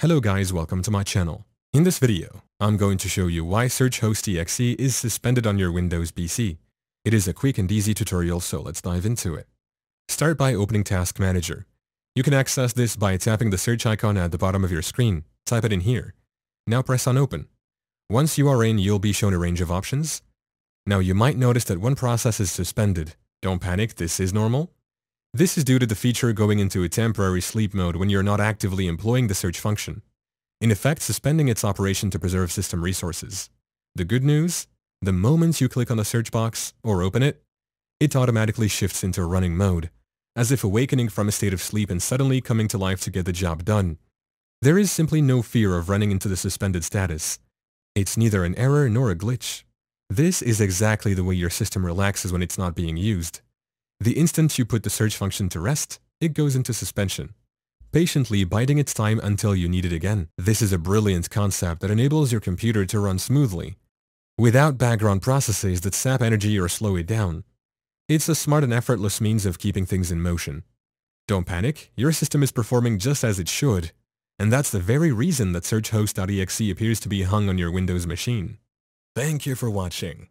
Hello guys, welcome to my channel. In this video, I'm going to show you why Search Host EXE is suspended on your Windows PC. It is a quick and easy tutorial, so let's dive into it. Start by opening Task Manager. You can access this by tapping the search icon at the bottom of your screen. Type it in here. Now press on Open. Once you are in, you'll be shown a range of options. Now you might notice that one process is suspended. Don't panic, this is normal. This is due to the feature going into a temporary sleep mode when you're not actively employing the search function, in effect suspending its operation to preserve system resources. The good news? The moment you click on the search box or open it, it automatically shifts into a running mode, as if awakening from a state of sleep and suddenly coming to life to get the job done. There is simply no fear of running into the suspended status. It's neither an error nor a glitch. This is exactly the way your system relaxes when it's not being used. The instant you put the search function to rest, it goes into suspension, patiently biding its time until you need it again. This is a brilliant concept that enables your computer to run smoothly, without background processes that sap energy or slow it down. It's a smart and effortless means of keeping things in motion. Don't panic, your system is performing just as it should, and that's the very reason that searchhost.exe appears to be hung on your Windows machine. Thank you for watching.